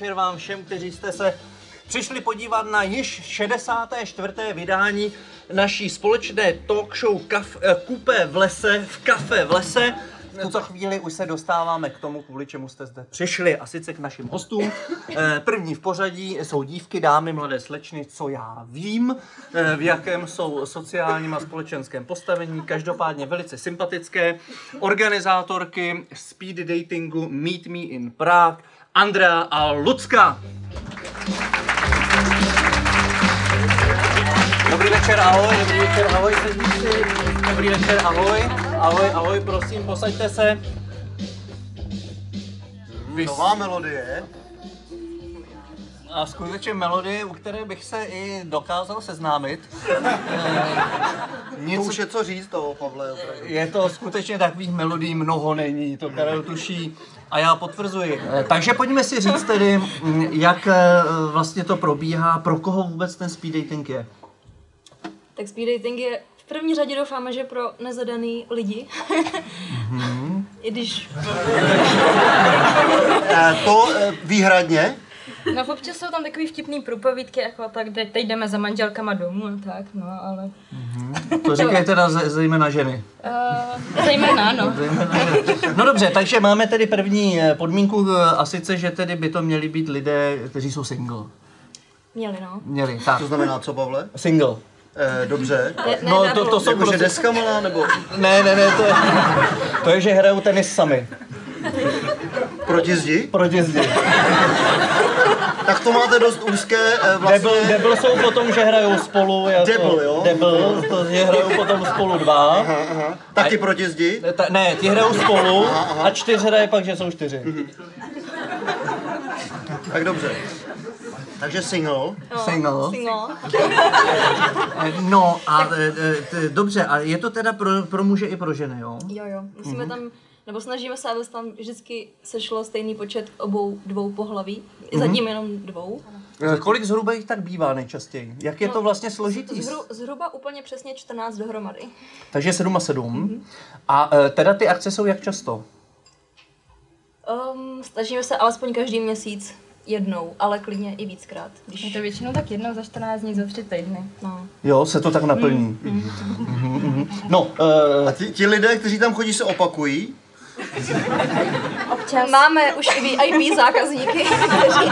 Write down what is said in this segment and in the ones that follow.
večer vám všem, kteří jste se přišli podívat na již 64. vydání naší společné talk show kaf, eh, v lese, v kafe v lese. V tuto chvíli už se dostáváme k tomu, kvůli čemu jste zde přišli, a sice k našim hostům. Eh, První v pořadí jsou dívky, dámy, mladé slečny, co já vím, eh, v jakém jsou sociálním a společenském postavení, každopádně velice sympatické. Organizátorky speed datingu Meet Me in Prague, Andrea a Lucka. Dobrý večer, ahoj, dobrý večer, ahoj. Dobrý večer, ahoj, ahoj, ahoj, prosím, posaďte se. Vy Nová melodie. A skutečně melodie, u které bych se i dokázal seznámit. To už je co říct toho, Pavle. opravdu. Je to skutečně takových melodií mnoho není, to Karel tuší a já potvrzuji. Takže pojďme si říct tedy, mm, jak eh, vlastně to probíhá, pro koho vůbec ten speed dating je. Tak speed dating je v první řadě doufáme, že pro nezadaný lidi. I když Eh, to eh, výhradně. No občas jsou tam takový vtipný průpovídky, jako tak teď teď jdeme za manželkama domů a tak, no ale... To říkají teda ze- zejména ženy. Uh, zejména, no. Zejména. No dobře, takže máme tedy první eh, podmínku eh, a sice, že tedy by to měli být lidé, kteří jsou single. Měli, no. Měli, tak. To znamená co, Pavle? Single. Eh, dobře. Ne, ne, No to, to jsou Jakože prostě... deska malá, nebo Ne, ne, ne, to je, to je, že hrajou tenis sami. Proti zdi? Proti zdi. Tak to máte dost úzké eh, vlastně. Debil, debil jsou potom, že hrajou spolu. Jako, Debil, jo? Debil, to, že hrajou potom spolu dva. Aha, aha. Taky proti zdi? Ne, ta, ne, ti hrajou spolu a čtyř hraje pak, že jsou čtyři. Tak dobře. Takže single. No, Single. Single. Eh, No a e, e, t- dobře, a je to teda pro, pro muže i pro ženy, jo? Jo, jo. Musíme tam, nebo snažíme se, aby se tam vždycky sešlo stejný počet obou dvou pohlaví. Zatím jenom dvou. E, Kolik zhruba jich tak bývá nejčastěji? Jak je to vlastně složitý? Zhru, zhruba úplně přesně 14 dohromady. Takže 7 a 7. A e, teda ty akce jsou jak často? Um, snažíme se alespoň každý měsíc jednou, ale klidně i víckrát. Když... Je to většinou tak jednou za 14 dní, za 3 týdny. No. Jo, se to tak naplní. Mhm, mhm. No, A e, ti, ti lidé, kteří tam chodí, se opakují. Občas. Máme už i VIP zákazníky, kteří,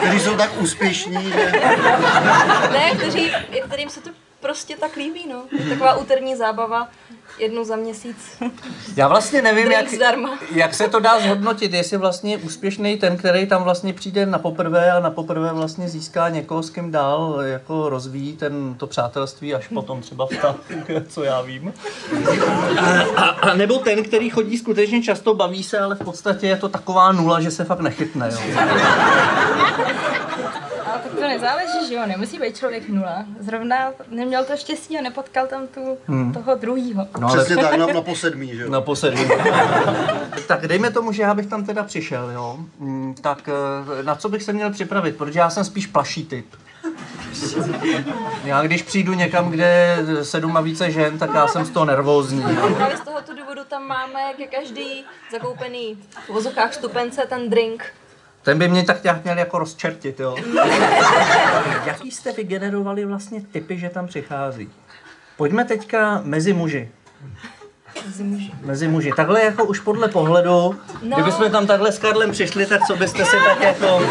Kteří jsou tak úspěšní, že... ne, kteří, kterým se to prostě tak líbí, no. Taková úterní zábava jednou za měsíc. já vlastně nevím, jak, zdarma. jak se to dá zhodnotit, jestli vlastně úspěšný ten, který tam vlastně přijde na poprvé a na poprvé vlastně získá někoho, s kým dál jako rozvíjí ten, to přátelství, až potom třeba vztah, co já vím. A, a, a nebo ten, který chodí skutečně často, baví se, ale v podstatě je to taková nula, že se fakt nechytne. Jo. To nezáleží, že jo, nemusí být člověk nula. Zrovna neměl to štěstí a nepotkal tam tu, hmm. toho druhýho. No, ale Přesně tak, na, na posedmí, že jo? Na posedmí. tak dejme tomu, že já bych tam teda přišel, jo. Mm, Tak eh, na co bych se měl připravit, protože já jsem spíš plaší typ. Já když přijdu někam, kde je sedm a více žen, tak já jsem z toho nervózní. Právě z tohoto důvodu tam máme, jak je každý zakoupený v vozokách stupence, ten drink. Ten by mě tak nějak měl jako rozčertit, jo. Jaký jste vygenerovali vlastně typy, že tam přichází? Pojďme teďka mezi muži. Mezi muži. Mezi muži. Takhle jako už podle pohledu, no. kdybychom tam takhle s Karlem přišli, tak co byste si tak jako,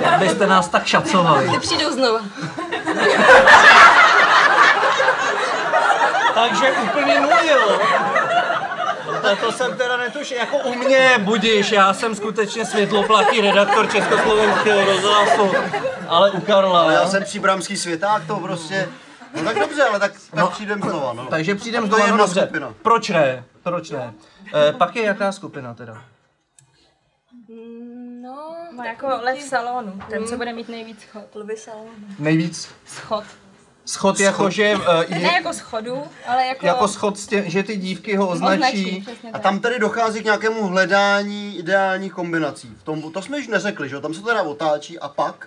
jak byste nás tak šacovali. Ty přijdou znova. Takže úplně. No to, to jsem teda netušil, jako u mě budíš, já jsem skutečně světloplatý redaktor Československého rozhlasu, ale u Karla, Ale já jsem příbramský světák, to prostě... No tak dobře, ale tak, tak No. přijdem znova, no. Takže přijdem To je znovu, no jedna dobře. skupina. Proč ne? Proč ne? E, pak je jaká skupina teda? No, No jako lev salonu, ten, co bude mít nejvíc schod. lvy salonu. Nejvíc Schod. Schod jako, že Ne je, jako schodu, ale jako... jako schod, s tě, že ty dívky ho označí. označí. A tam tedy dochází k nějakému hledání ideálních kombinací. V tom, to jsme již neřekli, že jo? Tam se teda otáčí a pak...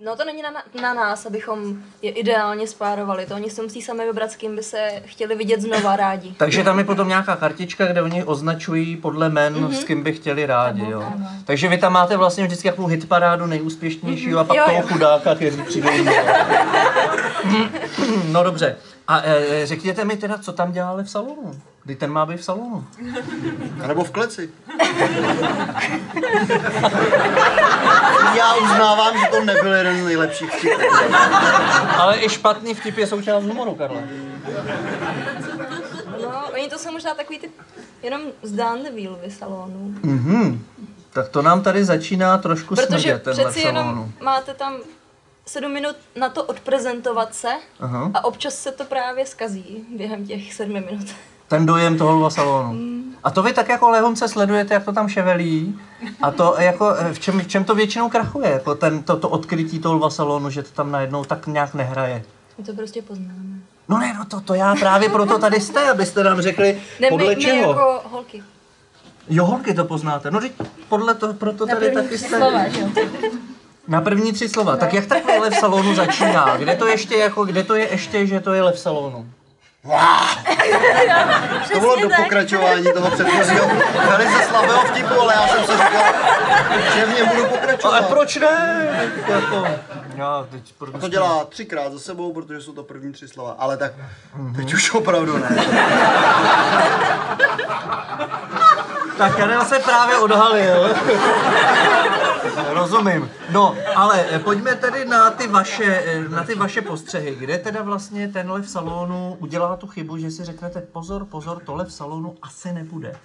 No to není na, na nás, abychom je ideálně spárovali. To oni se musí sami vybrat, s kým by se chtěli vidět znova rádi. Takže tam je potom nějaká kartička, kde oni označují podle men, mm-hmm. s kým by chtěli rádi, jo. Takže vy tam máte vlastně vždycky takovou hitparádu nejúspěšnějšího a pak Jo, toho jo. chudáka, který přijde. no dobře. A e, řekněte mi teda, co tam dělali v salonu? Kdy ten má být v salonu? A nebo v kleci. Já uznávám, že to nebyl jeden z nejlepších vtipů. Ale i špatný vtip je součást humoru, Karle. No, oni to jsou možná takový ty jenom zdánlivý lvy salonů. Mhm. Tak to nám tady začíná trošku Protože smrdět, tenhle přeci v salonu. jenom máte tam sedm minut na to odprezentovat se Aha. a občas se to právě skazí během těch sedmi minut. Ten dojem toho lva salonu. A to vy tak jako lehonce sledujete, jak to tam ševelí. A to jako, eh, v čem, v čem to většinou krachuje? Jako ten, to, to odkrytí toho lva salonu, že to tam najednou tak nějak nehraje. My to prostě poznáme. No ne, no to, to já právě proto tady jste, abyste nám řekli, Ne, podle my, my čeho. jako holky. Jo, holky to poznáte. No teď podle toho, proto tady taky jste. slova? Na první tři slova. Tak jak takhle lev salonu začíná? Kde to ještě jako, kde to je ještě, že to je lev salonu? To bylo do pokračování toho předchozího velice slabého vtipu, ale já jsem si říkal, že v něm budu Ale pokračovat. proč ne? Jako, já teď. To dělá třikrát za sebou, protože jsou to první tři slova. Ale tak teď už opravdu ne. Tak Karel se právě odhalil. Rozumím. No, ale pojďme tedy na ty vaše, na ty vaše postřehy. Kde teda vlastně tenhle v salonu udělá tu chybu, že si řeknete pozor, pozor, tohle v salonu asi nebude.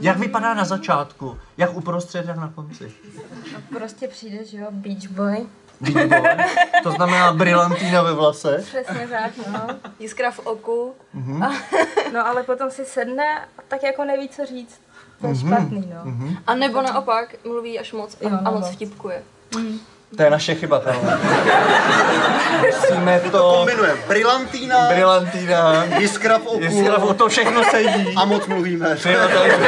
Jak vypadá na začátku? Jak uprostřed, jak na konci? Prostě přijde, že jo, beach boy. Beach boy. To znamená brilantýna ve vlase. Přesně tak, no. Jiskra v oku. No ale potom si sedne a tak jako neví, co říct. To je špatný, no. A nebo naopak mluví až moc a, Jo, a moc vtipkuje. To je naše chyba, Karel. Musíme To to... kombinuje brilantýna, Brilantýna. jiskra v oku Jiskra, o to všechno sedí. a moc mluvíme. Jo, to je-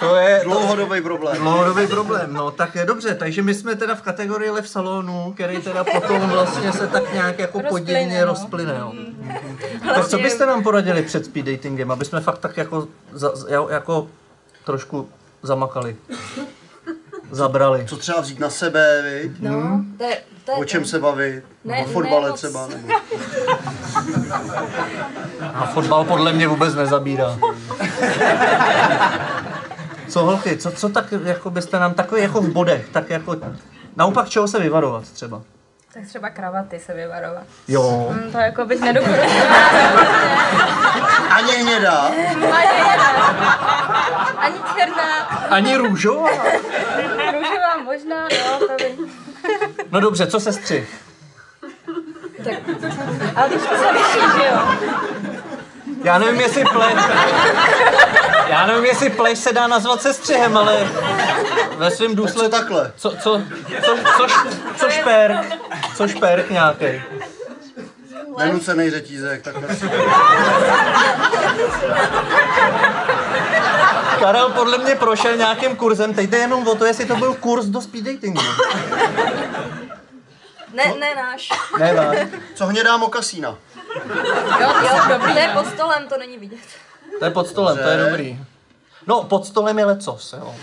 To je Dlouhodobý problém. dlouhodobý problém. No tak je dobře, takže my jsme teda v kategorii lev salonu, který teda potom vlastně se tak nějak jako Rozplyne, podivně no. rozplyne. No. Tak co byste nám poradili před speed datingem, aby jsme fakt tak jako, jako trošku zamakali? Zabrali. Co třeba vzít na sebe, viď? No, to je, to je O čem se bavit? Ne, o fotbale ne třeba? Nebo... A fotbal podle mě vůbec nezabírá. Co holky, co, co tak jako byste nám takový jako v bodech, tak jako naopak čeho se vyvarovat třeba? Tak třeba kravaty se vyvarovat. Jo. Mm, to jako bych nedoporučila. Ani hnědá. Ani jedna. Ani černá. Ani růžová? Růžová možná, no, to by... No dobře, co se střih? Ale když to se liší, že jo? Já nevím, jestli pleš... Já nevím, jestli pleš se dá nazvat se střihem, ale ve svém Co důsledku... takhle? Co, co, co, co, š- co šperk? Co šperk nějaký? Nenucený řetízek, takhle. Karel podle mě prošel nějakým kurzem, teď jde jenom o to, jestli to byl kurz do speed datingu. Ne, ne náš. Ne, váš. Co hnědá mokasína? Jo, jo, dobrý. To je pod stolem, to není vidět. To je pod stolem, to je dobrý. No, pod stolem je lecos, jo.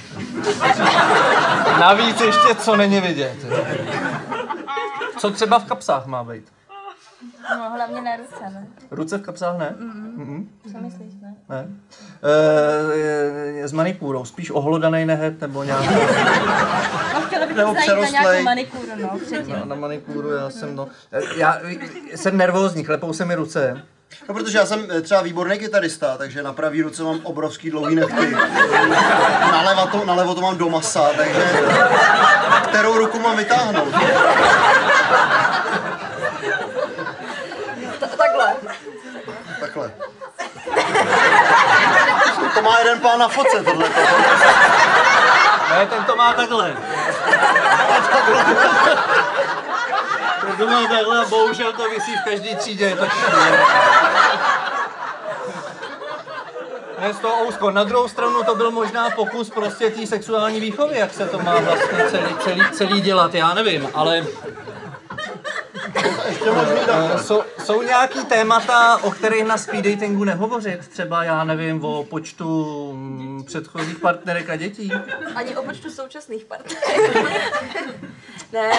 Navíc ještě co není vidět. jo. Co třeba v kapsách má být? No, hlavně na ruce, ne? Ruce v kapsách ne? Mm-mm. Co myslíš, ne? Ne. E, s manikúrou, spíš ohlodaný nehet nebo nějak No, chtěla bych Nebo zajít na nějakou přerostlej. manikúru, no, předtím. na, na manikúru, já jsem no. Eh, Já jsem nervózní, klepou se mi ruce. No, protože já jsem eh, třeba výborný kytarista, takže na pravý ruce mám obrovský dlouhý nechty. Nalevo to, nalevo to mám do masa, takže kterou ruku mám vytáhnout? Ta- takhle. Takhle. To má jeden pán na foce, tohle. Ne, ten to má takhle. Ten to má takhle a bohužel to vysí v každé třídě. Ne, z toho ousko. Na druhou stranu to byl možná pokus prostě té sexuální výchovy, jak se to má vlastně celý, celý, celý dělat, já nevím, ale ještě možný takhle. Jsou, jsou nějaký témata, o kterých na speed datingu nehovořit? Třeba, já nevím, o počtu mm, předchozích partnerek a dětí? Ani o počtu současných partnerů. ne,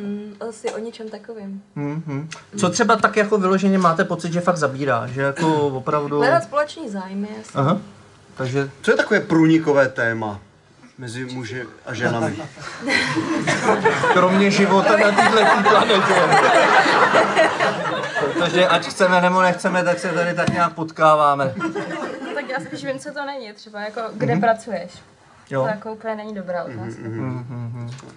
mm, asi o něčem takovým. Mhm. Co třeba tak jako vyloženě máte pocit, že fakt zabírá? Že jako opravdu... Hledat společný zájmy, jasně. Aha. Takže Co je takové průnikové téma mezi muži a ženami? kromě života na této planetě. Protože ať chceme nebo nechceme, tak se tady tak nějak potkáváme. No, tak já spíš vím, co to není. Třeba jako, kde pracuješ. Jo. To jako úplně není dobrá otázka.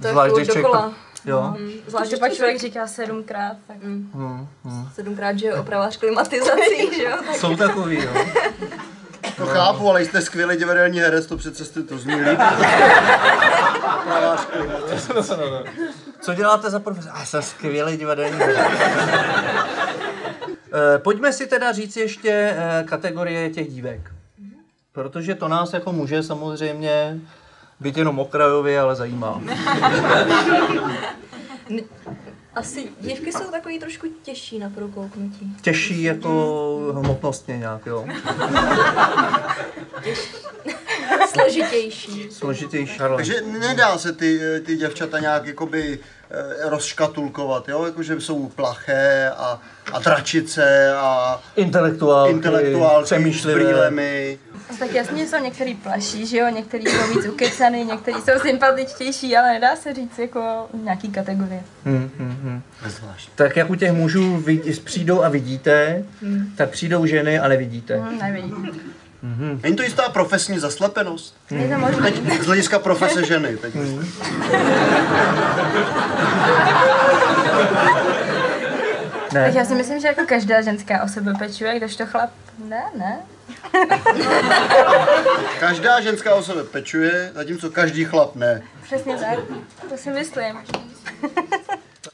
To je Zvlášť, když člověk dokola. Jo. Mm, Když Zvlášť, když pak člověk říká sedmkrát, tak sedmkrát, že je opravář klimatizací, že jo? Tak Jsou takový, jo. To chápu, ale jste skvělý divadelní herec, to přece jste to zní líp. Co děláte za profesi? A jsem skvělý divadelní herec. Eh, Pojďme si teda říct ještě eh, kategorie těch dívek. Protože to nás jako muže samozřejmě být jenom okrajově, ale zajímá. asi dívky jsou takový trošku těžší na prokouknutí. Těžší jako hmotnostně nějak, jo. Složitější. Složitější. Takže nedá se ty, ty děvčata nějak jakoby eh, rozškatulkovat, jo? Jako, že jsou plaché a, a dračice a Intelektuálky, intelektuálky s přemýšlivé. brýlemi. tak jasně jsou některý plaší, že jo, některý jsou víc ukecany, některý jsou sympatičtější, ale nedá se říct jako nějaký kategorie. Hmm, hmm, hmm. Tak jak u těch mužů vid- přijdou a vidíte, tak přijdou ženy a nevidíte. Hm, nevidím. Není to jistá profesní zaslepenost? Je to možné. Teď z hlediska profese ženy. Teď. Ne? Tak já si myslím, že jako každá ženská o sebe pečuje, kdežto chlap ne, ne. Každá ženská o sebe pečuje, zatímco každý chlap ne. Přesně tak. To si myslím.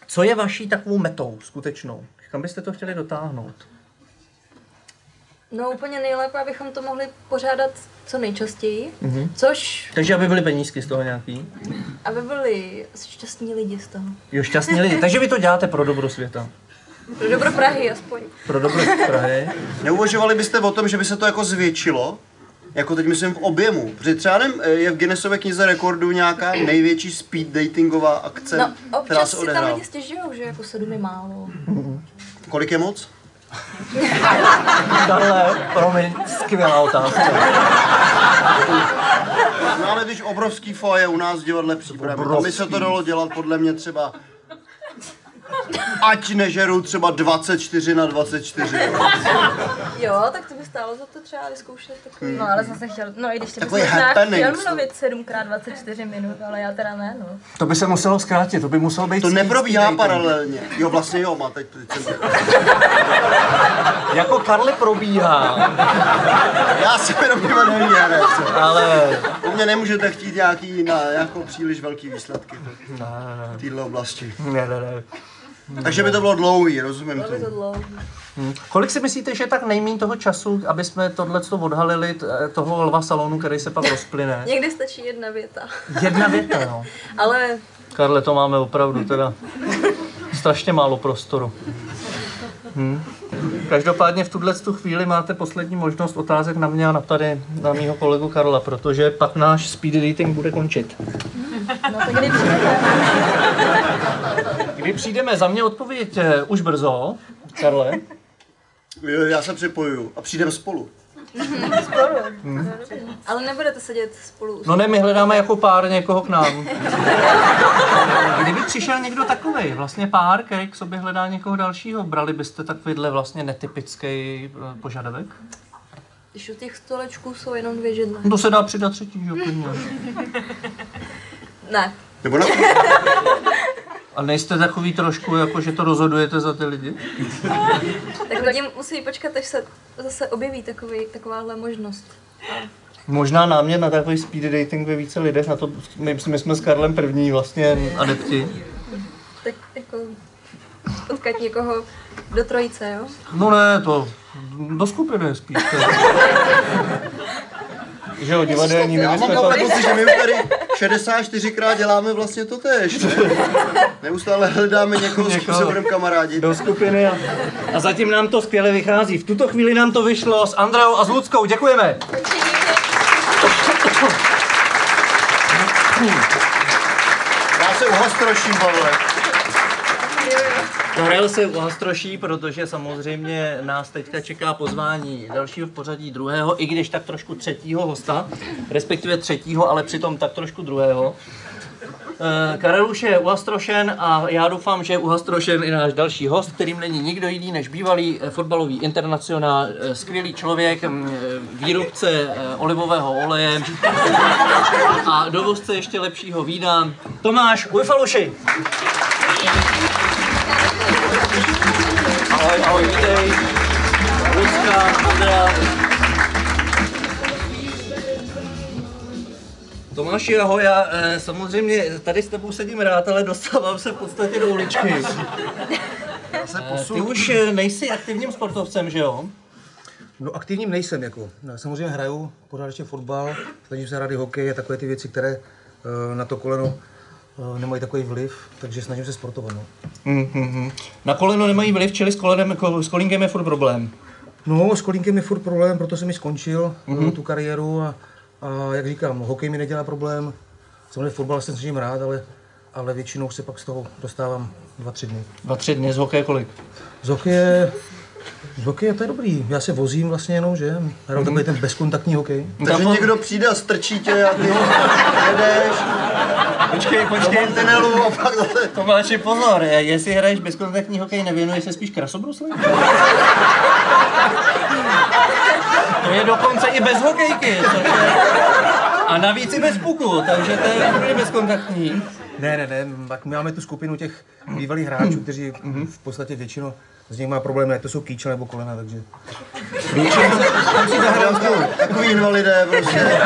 Co je vaší takovou metou skutečnou? Kam byste to chtěli dotáhnout? No úplně nejlépe, abychom to mohli pořádat co nejčastěji, což Takže aby byly penízky z toho nějaký? aby byli šťastní lidi z toho. Jo, šťastní lidi. Takže vy to děláte pro dobro světa. Pro dobro Prahy aspoň. Pro dobro Prahy. Neuvažovali byste o tom, že by se to jako zvětšilo? Jako teď myslím v objemu. Protože třeba nevím, je v Guinnessové knize rekordů nějaká největší speed datingová akce, No, která občas se si tam odehrála. lidi stěžují, že jako sedm je málo. Kolik je moc? Karle, promiň, skvělá otázka. Máme teď obrovský foje u nás v divadle přípravy. Tam by se to dalo dělat podle mě třeba Ať nežeru třeba 24 na 24. Jo, tak to by stálo za to třeba vyzkoušet takový. No ale zase chtěl, no i když ty bys Takový možná happening, chtěl mluvit 7x24 minut, ale já teda ne, no. To by se muselo zkrátit, to by muselo být To neprobíhá paralelně. Jo, vlastně jo, má teď, teď jsem Jako Karle probíhá, Já jsem jenom divadelní herec. jo. ale... U mě nemůžete chtít nějaký, na, jako příliš velký výsledky Ne, ne, v této oblasti. ne, ne, ne. Takže by to bylo dlouhý, rozumím to tomu. dlouho. Hm. Kolik si myslíte, že je tak nejmín toho času, aby jsme tohle odhalili, t- toho lva salonu, který se pak rozplyne? Někdy stačí jedna věta. Jedna věta, no. Ale Karle, to máme opravdu teda strašně málo prostoru. Hm. Každopádně v tuhle tu chvíli máte poslední možnost otázek na mě a na tady, na mýho kolegu Karla, protože pak náš speed dating bude končit. No tak kdy přijdete? Kdy přijdeme, za mě odpověď eh, už brzo, Karle. Jo, Já se připojuju a přijdeme spolu. Ale nebudete sedět spolu. No ne, my hledáme jako pár někoho k nám. Kdyby přišel někdo takový, vlastně pár, který k sobě hledá někoho dalšího, brali byste takovýhle vlastně netypický eh, požadavek? Když u těch stolečků jsou jenom dvě židle. To se dá přidat třetí, že jo. Ne. Nebo na, A nejste takový trošku, jako že to rozhodujete za ty lidi? Tak lidi musí počkat, až se zase objeví takový, takováhle možnost. Možná námět na takový speed dating ve více lidech, na to my, my jsme s Karlem první vlastně adepti. Tak jako potkat někoho do trojice, jo? No ne, to do skupiny spíš. Že jo, divadelní, my já mám pocit, že my tady 64krát děláme vlastně to tež, ne? Neustále hledáme někoho, s kým se budeme kamarádit. do skupiny a, a zatím nám to skvěle vychází. V tuto chvíli nám to vyšlo s Andreou a s Ludskou. Děkujeme. Já se uhastroším, Pavle. Karel se uhastroší, protože samozřejmě nás teďka čeká pozvání dalšího v pořadí druhého, i když tak trošku třetího hosta, respektive třetího, ale přitom tak trošku druhého. Eh, Karel už je uhastrošen a já doufám, že je uhastrošen i náš další host, kterým není nikdo jiný než bývalý eh, fotbalový internacionál, eh, skvělý člověk, mm, výrobce olivového oleje a dovozce ještě lepšího vína, Tomáš Ujfaluši. Ahoj, ahoj, vítej. Lucka, Andrea. Tomáši, ahoj, já eh, samozřejmě tady s tebou sedím rád, ale dostávám se v podstatě do uličky. Se Eh, Ty už eh, nejsi aktivním sportovcem, že jo? No aktivním nejsem, jako. No, samozřejmě hraju pořád ještě fotbal, snažím se i hokej a takové ty věci, které eh, na to koleno nemají takový vliv, takže snažím se sportovat. No, Mm-hmm. Na koleno nemají vliv, čili s, kolenem, ko- s kolínkem je furt problém. no s kolínkem je furt problém, proto jsem mi skončil mm-hmm. tu kariéru a, a jak říkám, hokej mi nedělá problém, samozřejmě fotbal se snažím hrát, ale, ale většinou se pak z toho dostávám dva, tři dny. Dva, tři dny z hokeje kolik? Z hokeje, z hokeje to je dobrý, já se vozím vlastně jenom, že? Hraju takový ten bezkontaktní hokej. Takže Tam- někdo přijde a strčí tě a ty jedeš Počkej, do počkej. mantinelu a pak zase... Tomáši, pozor, je- jestli hraješ bezkontaktní hokej, nevěnuješ se spíš krasobruslení? To je dokonce i bez hokejky, je... A navíc i bez puku, takže to je úplně bezkontaktní. Ne, ne, ne, tak my máme tu skupinu těch bývalých hráčů, kteří v podstatě většinou z nich má problém, ne, to jsou kýče nebo kolena, takže... Takový invalidé prostě.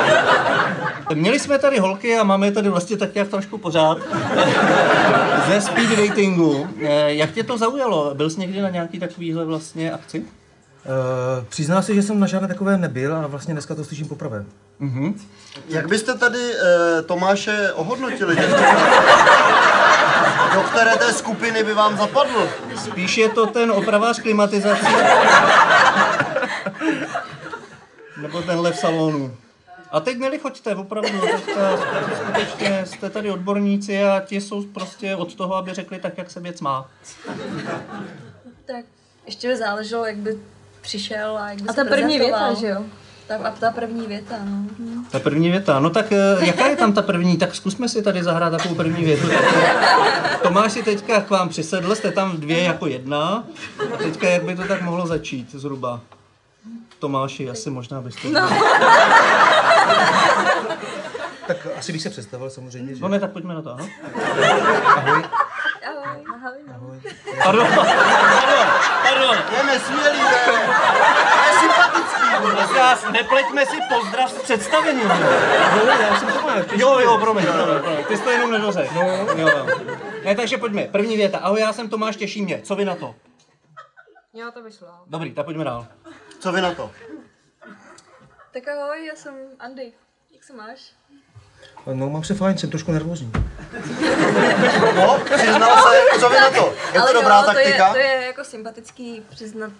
Měli jsme tady holky a máme je tady vlastně tak nějak trošku pořád. Ze speed datingu. Eh, Jak tě to zaujalo? Byl jsi někdy na nějaký takovýhle vlastně akci? Uh, přiznám se, že jsem na žádné takové nebyl a vlastně dneska to slyším poprvé. Jak byste tady eh, Tomáše ohodnotili? Do které té skupiny by vám zapadl? Spíš je to ten opravář klimatizací. Nebo tenhle v salonu. A teď nelichoďte, opravdu, teďka skutečně jste tady odborníci a ti jsou prostě od toho, aby řekli tak, jak se věc má. Tak ještě by záleželo, jak by přišel a jak by A se ta první věta, že jo? Ta, a ta první věta, no. Ta první věta, no tak eh, jaká je tam ta první, tak zkusme si tady zahrát takovou první větu. Tomáš si teďka k vám přisedl, jste tam dvě jako jedna, teďka jak by to tak mohlo začít zhruba? Tomáši, asi možná byste... No, Tak asi bych se představil samozřejmě, že... no ne, tak pojďme na to, aha. Ahoj. Ahoj, ahoj, ahoj. Pardon, pardon, pardon. Je nesmělý, ne? Prosím vás, nepleťme si pozdrav s představením. Ahoj, já jsem Tomáš. Jo, jo, promiň, promiň, promiň. Ty jsi to jenom nedořekl. No, jo, jo. Ne, takže pojďme. První věta. Ahoj, já jsem Tomáš, těší mě. Co vy na to? Jo, to vyšlo. Dobrý, tak pojďme dál. Co vy na to? Tak ahoj, já jsem Andy. Jak se máš? No, mám se fajn, jsem trošku nervózní. No, přiznal se, co vy na to? Je to dobrá jo, to je, taktika? to je jako sympatický přiznat,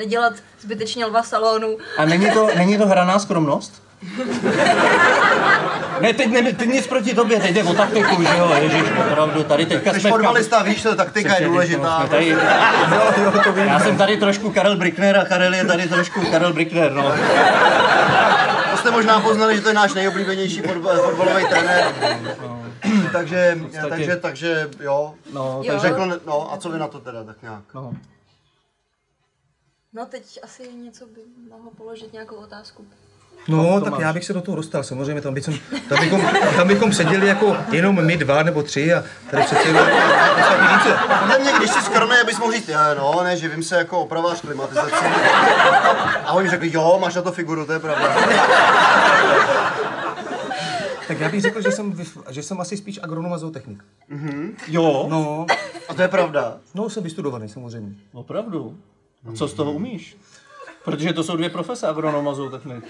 nedělat zbytečně lva salonu. A není to, není to hraná skromnost? Ne, teď, ne, teď nic proti tobě, teď jde o taktiku, že jo, ježiš, opravdu, tady teďka Jsi jsme... fotbalista, víš, že taktika je důležitá. jsme Tady, já jsem tady trošku Karel Brickner a Karel je tady trošku Karel Brickner, no. To jste možná poznali, že to je náš nejoblíbenější fotbal, fotbalový trenér. takže, takže, takže, jo. No, Jo. Řekl, no a co vy na to teda, tak nějak? no. No teď asi něco by mohl položit nějakou otázku. No, tak já bych se do toho dostal, samozřejmě, tam, bychom, tam, bychom, tam bychom seděli jako jenom my dva nebo tři a tady přece jenom ostatní více. Podle mě, když jsi skromný, abys mohl říct, "Já, no, ne, živím se jako opravář klimatizací. A oni řekli, jo, máš na to figuru, to je pravda. Tak já bych řekl, že jsem, že jsem asi spíš agronom a zootechnik. Jo, No, A to je pravda. no, jsem vystudovaný samozřejmě. opravdu. A co z toho umíš? Protože to jsou dvě profese, agronom a zootechnik.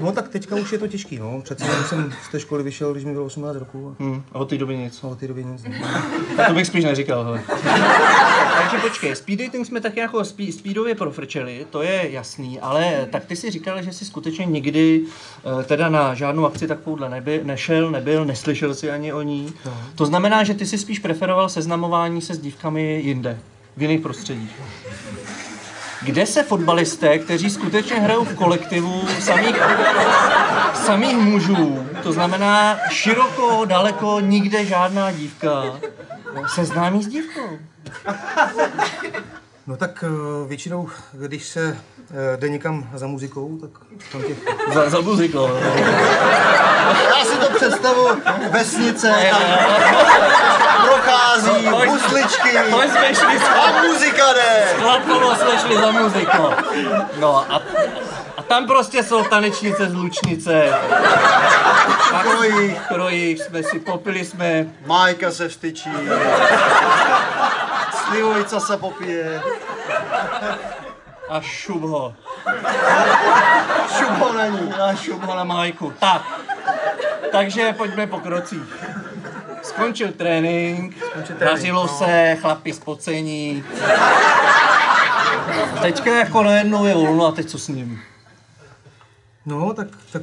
No tak teďka už je to těžký, no. Přece jenom jsem z té školy vyšel, když mi bylo 18 roku. A Hm, a od té doby nic. od té doby nic. ne. A to bych spíš neříkal, hele. Takže počkej, speed dating jsme tak jako spí, speedově profrčeli, to je jasný, ale tak ty si říkal, že jsi skutečně nikdy eh, teda na žádnou akci takovouhle neby, nešel, nebyl, neslyšel si ani o ní. To znamená, že ty si spíš preferoval seznamování se s dívkami jinde, v jiných prostředích. Kde se fotbalisté, kteří skutečně hrajou v kolektivu samých, samých mužů, to znamená široko, daleko, nikde žádná dívka, seznámí s dívkou? No tak eh, většinou, když se eh, jde někam za muzikou, tak tam těch... Za, za muzikou. Já si to představu, vesnice, tam prochází, s a muzika jde. chlapkou, jsme šli za muzikou. No a, a tam prostě jsou tanečnice z Lučnice. A Krojích. krojích jsme si popili jsme. Majka se vstyčí. Slivovica se popije. A šup ho. Šup ho na ní. A šup ho na Majku. Tak. Takže pojďme po krocích. Skončil trénink, dařilo se, chlapi spocení. Teďka jako najednou je volno a teď co s ním? No tak, tak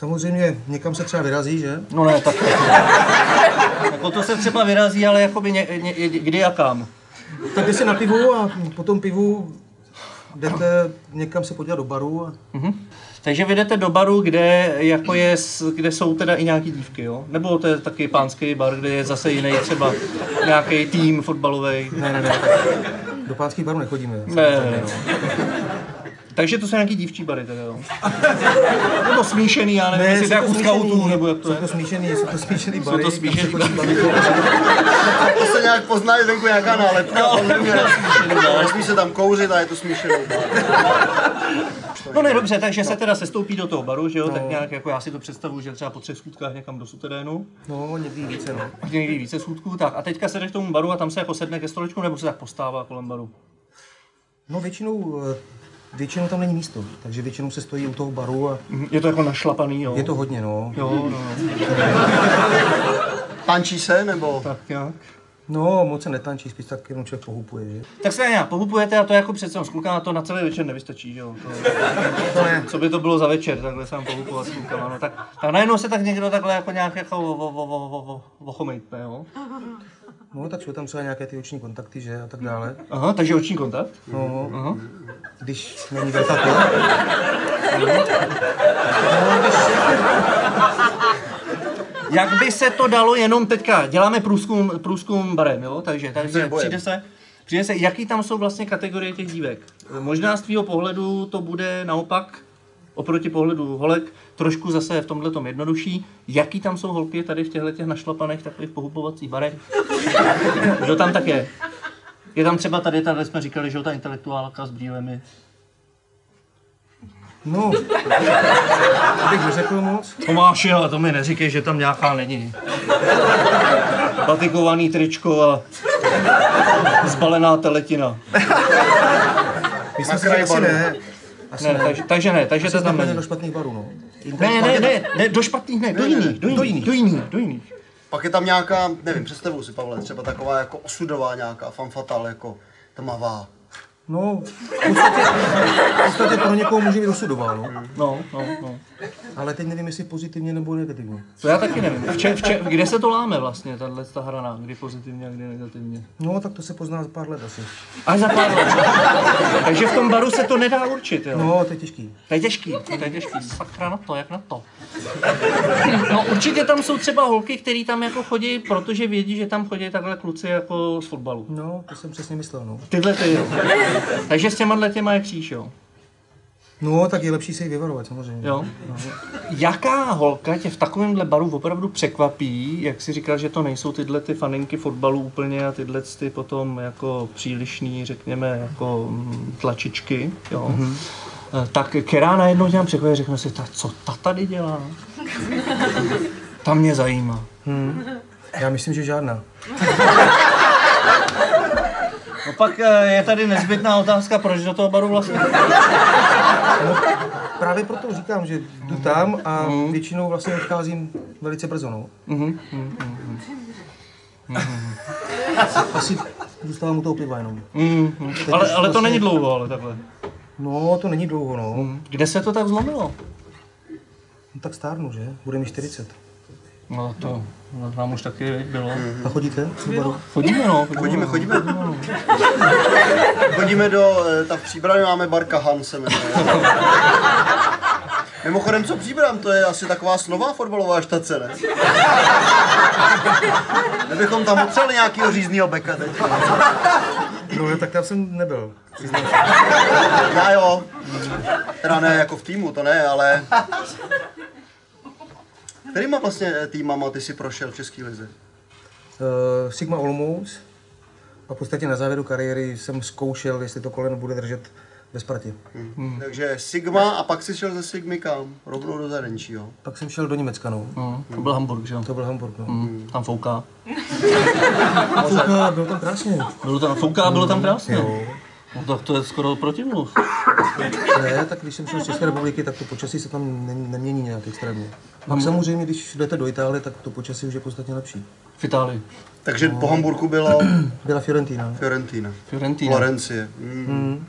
samozřejmě někam se třeba vyrazí, že? No ne, tak jako to se třeba vyrazí, ale jakoby ně, ně, kdy a kam. Tak jde se na pivu a po tom pivu jdete někam se podívat do baru a Mhm. Takže vy jdete do baru, kde, jako je, kde jsou teda i nějaký dívky, jo? Nebo to je taky pánský bar, kde je zase jiný třeba nějaký tým fotbalový? ne, ne, ne, do pánských barů nechodíme. Ne, ne, ne. Takže to jsou nějaký dívčí bary teda, jo? Nebo smíšený, já nevím, jestli to je u scoutů, nebo jak to jsou je. to smíšený, jsou to smíšený Jsou bary. to kam se smíšený bary. To se nějak pozná, je venku nějaká nálepka, podle mě. Nesmí se tam kouřit a je to smíšený. No ne, dobře, takže se teda sestoupí do toho baru, že jo? Tak nějak jako já si to představuji, že třeba po třech schůdkách někam do suterénu. No, někdy více, no. někdy více schůdků, tak a teďka se jde k tomu baru a tam se jako sedne ke stolečku nebo se tak postává kolem baru. No většinou, eh, většinou tam není místo, takže většinou se stojí u toho baru a Je to jako našlapaný, jo? je to hodně, no. Jo, no, no. Tančí se, nebo? Tak jak? No, moc se netančí, spíš tak jenom člověk pohupuje, že? Tak se nějak pohupujete a to jako přece s klukama to na celý večer nevystačí, že jo? To, To ne. co by to bylo za večer, takhle sám pohupovat s klukama, no tak, tak najednou se tak někdo takhle jako nějak jako vo- vo- vo- vo- vo- vo- vochomejtne, jo? No, tak jsou tam třeba nějaké ty oční kontakty, že? A tak dále. Aha, takže oční kontakt? No, Aha. když není velká pila. Jak by se to dalo jenom teďka, děláme průzkum, průzkum barem, jo? Takže, takže přijde se, přijde se, jaký tam jsou vlastně kategorie těch dívek. Možná z tvýho pohledu to bude naopak, oproti pohledu holek, trošku zase v tomhle tom jednodušší. Jaký tam jsou holky tady v těchto těch našlapaných takových pohupovacích barech? Kdo tam tak je? Je tam třeba tady, tady jsme říkali, že jo, ta intelektuálka s brýlemi. No, abych neřekl moc. Tomáši, ale to mi neříkej, že tam nějaká není. Batikovaný tričko a zbalená teletina. Myslím si, že asi ne. Asi Ne, ne. takže, takže ne, takže to tam tam není. do špatných barů, no. Ne, ne, ne, ne, do špatných ne, do jiných, do jiných, do jiných, do jiných. Pak je tam nějaká, nevím, představuji si, Pavle, třeba taková jako osudová nějaká, fan fatal, jako tmavá. No, v podstatě, v podstatě pro někoho může být osudová, no. No, no, no. Ale teď nevím, jestli pozitivně nebo negativně. To já taky nevím. V če, v če, kde se to láme vlastně, tahle ta hrana, kdy pozitivně a kdy negativně? No, tak to se pozná za pár let asi. Až za pár let. Takže v tom baru se to nedá určit, jo? No, to je těžký. To je těžký, to je těžký. Sakra na to, jak na to. No určitě tam jsou třeba holky, které tam jako chodí, protože vědí, že tam chodí takhle kluci jako z fotbalu. No, to jsem přesně myslel, no. Tyhle ty, jo. Takže s těma těma je kříž, jo. No, tak je lepší se jí vyvarovat, samozřejmě. jo. Jaká holka tě v takovémhle baru opravdu překvapí, jak si říkal, že to nejsou tyhle ty faninky fotbalu úplně a tyhle ty potom jako přílišný, řekněme, jako mm, tlačičky, jo. Mm-hmm. Tak která najednou tě nám překvapí, řekne si, ta, co ta tady dělá? Ta mě zajímá. Já myslím, že žádná. No pak eh, je tady nezbytná otázka, proč do toho baru vlastně? Právě proto říkám, že jdu tam a většinou vlastně odcházím velice brzo, no. Asi zůstávám u toho piva jenom. Mm, mm. Ale, ale to není dlouho, ale takhle. No, to není dlouho, no. Kde se to tak zlomilo? no tak stárnu, že? Bude mi 40. No to no, nám už taky bylo. A chodíte? Chodíme no. Chodíme, chodíme. Chodíme do, eh, ta v Příbrami máme bar Kahan se jmenuje. Mimochodem, co Příbram, to je asi taková nová fotbalová štace, ne? Kdybychom tam potřebovali nějakýho říznýho beka teď. No, tak tam jsem nebyl. Já jo. Teda ne jako v týmu, to ne, ale... Kterýma vlastně eh, týmama ty si prošel v České lize? Uh, Sigma Olomouc a v podstatě na závěru kariéry jsem zkoušel, jestli to koleno bude držet ve Spartě. Hmm. Takže Sigma a pak si šel ze Sigmy kam? Rovnou do zahraničí, jo? Pak jsem šel do Německa, no. No, to byl Hamburg, že jo? To byl Hamburg, no. Mm, Tam fouká. A fouká, bylo tam krásně. Bylo tam fouká, bylo tam krásně. Jo. No tak to je skoro protimluv. Ne, tak když jsem šel z České republiky, tak to počasí se tam ne- nemění nějak extrémně. Pak samozřejmě, když jdete do Itálie, tak to počasí už je podstatně lepší. V Itálii. Takže po Hamburgu bylo Byla Fiorentina. Fiorentina. Fiorentina. Florencie. Mm.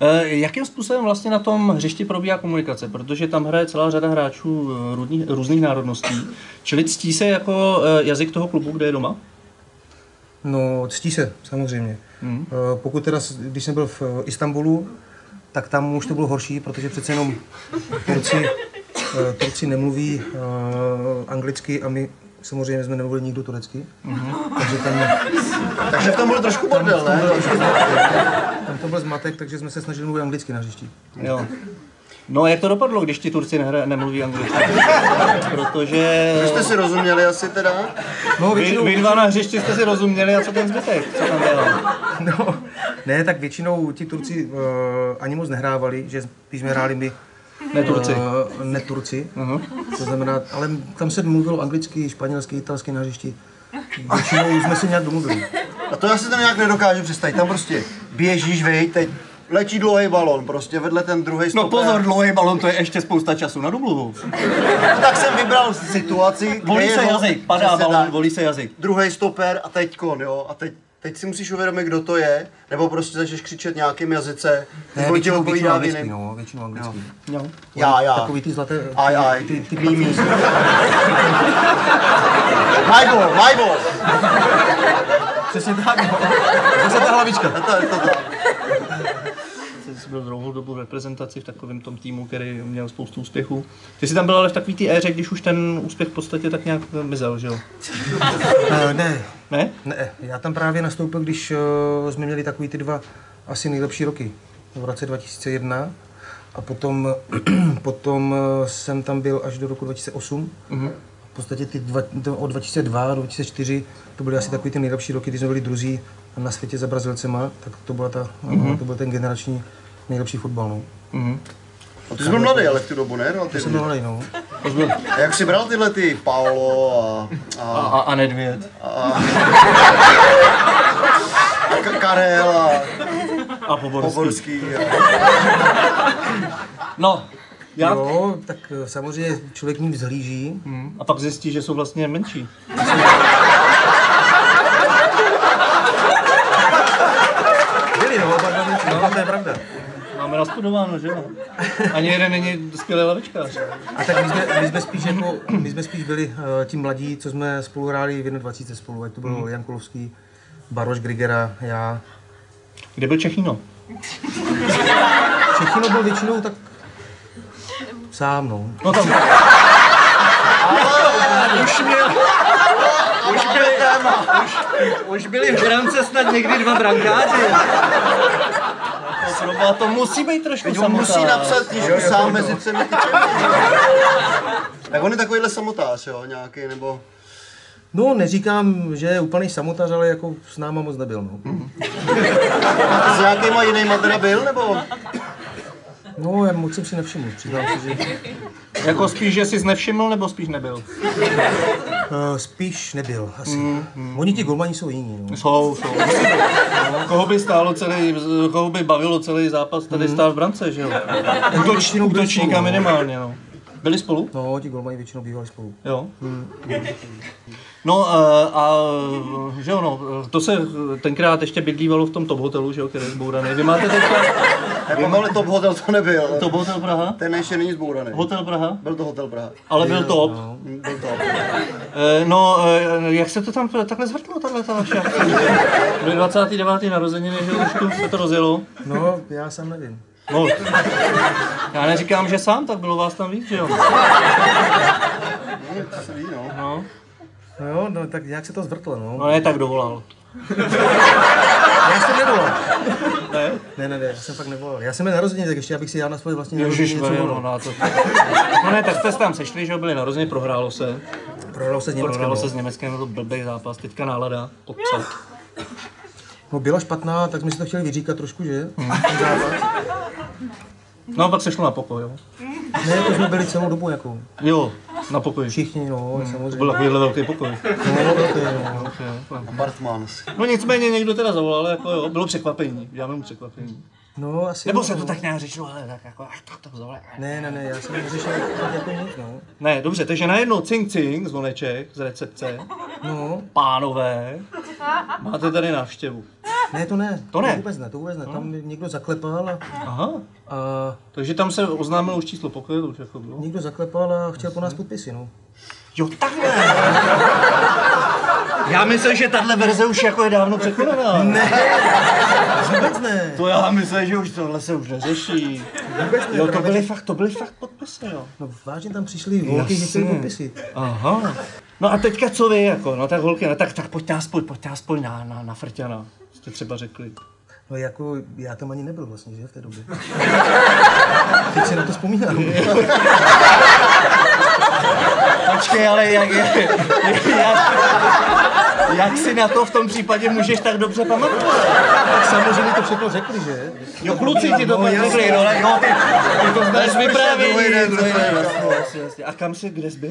Eh, Jakým způsobem vlastně na tom hřišti probíhá komunikace? Protože tam hraje celá řada hráčů eh, různých, různých národností. Čili ctí se jako eh, jazyk toho klubu, kde je doma? No, ctí se, samozřejmě. Hmm. Pokud teda, když jsem byl v eh, Istanbulu, tak tam už to bylo horší, protože přece jenom Turci, eh, Turci nemluví anglicky a my samozřejmě jsme nemluvili nikdo turecky. Takže tam, Takže v tom byl trošku bordel, ne? tam to byl zmatek, takže jsme se snažili mluvit anglicky na hřišti. Jo. No a jak to dopadlo, když ti Turci nehra, nemluví anglicky? Protože Jste si rozuměli asi teda? No, vy, většinou, vy dva na hřišti jste si rozuměli a co ten zbytek? Co tam dělal? no, ne, tak většinou ti Turci uh, ani moc nehrávali, že spíš jsme hráli my Ne Turci. Uh, ne Turci. Uh-huh. To znamená, ale tam se mluvilo anglicky, španělsky, italsky na hřišti. Většinou jsme si nějak domluvili. A to já si tam nějak nedokážu představit. Tam prostě běžíš, vej, teď letí dlouhý balon, prostě vedle ten druhý No pozor, dlouhý balon, to je ještě spousta času na domluvu. Tak jsem vybral situaci, kde Volí se jazyk, padá balon, volí se jazyk. Druhý stoper a teď kon, jo. A teď, teď si musíš uvědomit, kdo to je, nebo prostě začneš křičet nějakým jazyce, Ne, on ti většinou, většinou odpovídá v anglicky, jiném. no, většinou anglicky. Jo. Já, já. Takový ty zlaté... Aj, aj. Ty, ty, mí. My ball. Přesně tak, no. Zase ta hlavička. To je to. Jsi byl dlouhou dobu v reprezentaci v takovém tom týmu, který měl spoustu úspěchů. Ty jsi tam byl ale v takové té éře, když už ten úspěch v podstatě tak nějak mizel, že jo? Uh, ne, Ne? ne, já tam právě nastoupil, když uh, jsme měli takový ty dva asi nejlepší roky. V roce 2001 a potom, potom uh, jsem tam byl až do roku 2008. Mhm. V podstatě ty dva, od 2002 do 2004 to byly asi takový ty nejlepší roky, kdy jsme byli druzí na světě za Brazilcema, tak to, byla ta, uh, to byl ten generační nejlepší fotbal. No. Mhm. A ty jsi byl mladý, ale v tu dobu, ne? To jsem Relativně. byl mladý, no. A jak jsi bral tyhle ty Paolo a, A, a, a, a Nedvěd. K- Karel a A Poborský. Poborský. A... No, já... Jo, tak eh, samozřejmě člověk k ním vzhlíží. Mhm. A pak zjistí, že jsou vlastně menší. Byli, no, oba dva menší, no, to je pravda. Máme nastudováno, že jo? Ani jeden není skvělý lavičkář. A tak my jsme, my jsme spíš jako, my jsme spíš byli uh, ti mladí, co jsme spolu hráli v 21 spolu, ať to byl Jan Kolovský, Baroš Grigera, já. Kde byl Čechino? Všechno byl většinou tak sám, no. No tam... už měl... Už byli, už, už byli v brance snad někdy dva brankáři. Jako proboha, to musí být trošku Teď on musí samotá. napsat knižku sám mezi třemi tyčemi. Tak on je takovýhle samotář, jo, nějaký, nebo... No, neříkám, že je úplný samotař, ale jako s náma moc nebyl, no. A s nějakýma jinýma teda byl, nebo? No, já moc jsem si nevšiml, přiznám se, že... Jako spíš, že jsi nevšiml, nebo spíš nebyl? Uh, spíš nebyl, asi. Mm, Oni ti golmani jsou jiní, no. Jsou, jsou. No, koho by stálo celý, koho by bavilo celý zápas tady stát v brance, že jo? Útoč, útočníka minimálně, no. Byli spolu? No, ti golmani většinou bývali spolu. Jo. No a, a že jo, no, to se tenkrát ještě bydlívalo v tom top hotelu, že jo, který je zbouraný. Vy máte teďka Jako ale top hotel to nebyl. top hotel Praha? Ten ještě není zbouraný. Hotel Praha? Byl to hotel Praha. Ale byl top. Byl to. Eh, No, eh, jak se to tam takhle zvrtlo, tahle ta vaše akce? Byly 29. narozeniny, že už se to rozjelo. No, já sám nevím. No, já neříkám, že sám, tak bylo vás tam víc, že jo? To se ví, no. No, No jo, no, tak nějak se to zvrtlo, no. no ne, tak dovolal. Já jsem nevolal. Ne? Ne, ne, ne, já jsem fakt nevolal. Já jsem je narozeniny, tak ještě abych si já na svoje vlastní narozeniny něco no, volal. no, to... no ne, tak jste se tam sešli, že byli narozeniny, prohrálo se. Prohrál se s Německem, Prohrálo no. se s Německem, to byl blbý zápas, teďka nálada, odpsat. No byla špatná, tak jsme si to chtěli vyříkat trošku, že? Hmm. No a pak se šlo na pokoj, jo. Ne, to jsme byli celou dobu jako. Jo, na pokoj. Všichni, no, To byl samozřejmě. takovýhle velký pokoj. No, velký, no. Bartmans. No nicméně někdo teda zavolal, jako jo, bylo překvapení, děláme mu překvapení. No, asi. Nebo se to no. tak nějak řešilo, ale tak jako, až tak to zavolal. Ne, ne, ne, já jsem neřešil jako nic, no. Ne, dobře, takže najednou cink cink, zvoneček z recepce. No, Pánové, máte tady návštěvu. ne, to ne. To ne? vůbec ne, to vůbec ne. Tam někdo zaklepal a, Aha, a takže tam se oznámilo už číslo pokoje, to už jako bylo. někdo zaklepal a chtěl po nás podpisy, no. Jo, takhle. Já myslím, že tahle verze už jako je dávno překonaná. Ne. Vůbec ne. To já myslím, že už tohle se už neřeší. Vůbec ne. Jo, to byly fakt, to byly fakt podpisy, jo. No vážně tam přišli holky, že chtěli podpisy. Aha. No a teďka co vy, jako, no tak holky, no tak, tak pojďte aspoň, pojďte aspoň na, na, na Frťana, jste třeba řekli. No jako, já tam ani nebyl vlastně, že, v té době. Teď si na to vzpomínám. Počkej, ale jak, jak, jak, jak si na to v tom případě můžeš tak dobře pamatovat? Tak samozřejmě to všechno řekli, že? Jo, kluci ti to No, pak jasně. řekli, no, jo, ty, ty to znáš vyprávění. A kam jsi, kde jsi byl?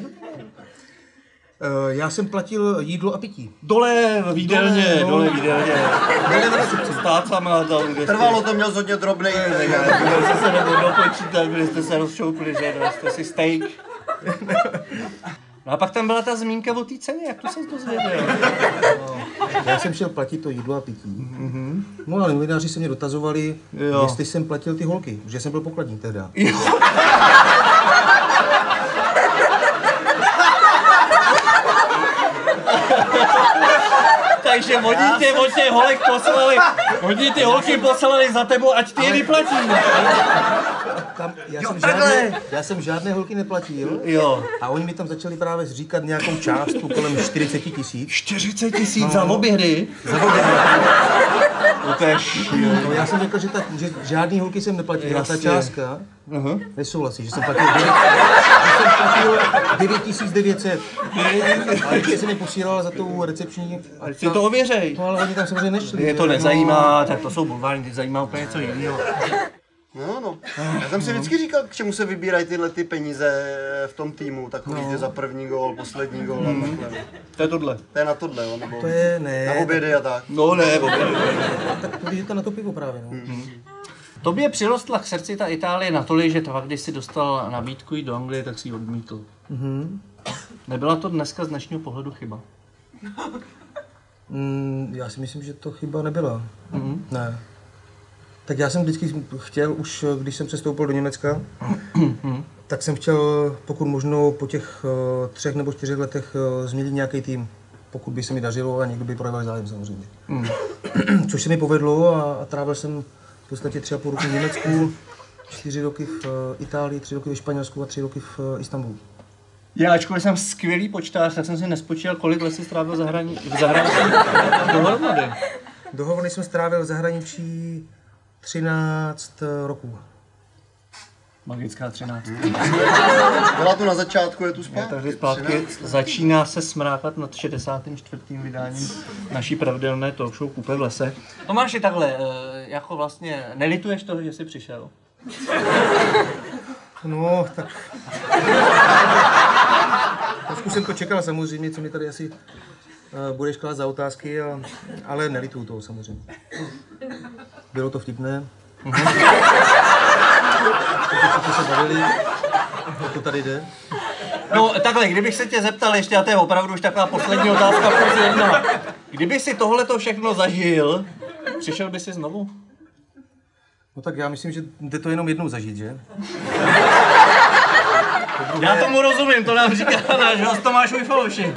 Uh, já jsem platil jídlo a pití. Dole v jídelně, Dole, no. dole v jídelně. Dole v recepci. S tácama tam, kde jste- Trvalo to, měl hodně drobný. Byli jste se nebo dopočítat, byli jste se rozšoupli, že jste si steak. No a pak tam byla ta zmínka o té ceně, jak to se dozvěděl? Já jsem šel platit to jídlo a pití. No ale novináři se mě dotazovali, Jo. jestli jsem platil ty holky, že jsem byl pokladník teda. Takže oni tě od těch holek poslali, oni ty holky poslali za tebou, ať ty je vyplatí. Tam, já, Jo, jsem žádné, já jsem žádné holky neplatil Jo. a oni mi tam začali právě říkat nějakou částku kolem 40 tisíc. 40 tisíc za obě hry? No to je. No, já jsem řekl, že, ta, že žádný holky jsem neplatil a ta Jasně. částka Aha. nesouhlasí, že jsem platil 9, že jsem platil 9900. A ještě se mi posílal za tou recepční. A Ať si to ověřej. No ale oni tam samozřejmě nešli. Je to že? nezajímá, tak to jsou bulvární, teď zajímá úplně něco jiného. No, no. Já jsem si vždycky říkal, k čemu se vybírají tyhle ty peníze v tom týmu, takový no. za první gól, poslední gól a takhle. no. To je tohle. To je na tohle, jo, nebo To je, ne, na obědy a tak. No ne, obě. tak to je to na to pivo právě, no. Tobě přirostla k srdci ta Itálie natolik, že to, když jsi dostal nabídku jít do Anglie, tak si ji odmítl. Nebyla to dneska z dnešního pohledu chyba? Mm, já si myslím, že to chyba nebyla. Ne. Tak já jsem vždycky chtěl, už když jsem přestoupil do Německa, tak jsem chtěl, pokud možno po těch uh, třech nebo čtyřech letech uh, změnit nějaký tým. Pokud by se mi dařilo a někdo by projevil zájem samozřejmě. Což se mi povedlo a, a trávil jsem v podstatě tři a půl roku v Německu, čtyři roky v uh, Itálii, tři roky ve Španělsku a tři roky v Istanbulu. Já, ačkoliv jsem skvělý počtář, tak jsem si nespočítal, kolik let jsi strávil zahrani- v zahraničí dohromady. Dohromady jsem strávil v zahraničí 13 roků. Magická 13. Byla tu na začátku, je tu zpátky. Takže zpátky začíná se smrákat nad 64. vydáním naší pravidelné talk show Kupe v lese. Tomáši, takhle, eh, jako vlastně nelituješ toho, že jsi přišel? No, tak Trošku jsem to čekal samozřejmě, co mi tady asi uh, budeš klást za otázky, ale nelituju toho samozřejmě. Bylo to vtipné. Všichni se bavili, o to tady jde. No takhle, kdybych se tě zeptal ještě, a to je opravdu už taková poslední otázka plus jedna. Kdyby si tohle to všechno zažil, přišel by si znovu? No tak já myslím, že jde to jenom jednou zažít, že? Já tomu rozumím, to nám říká náš host Tomáš Ujfouši.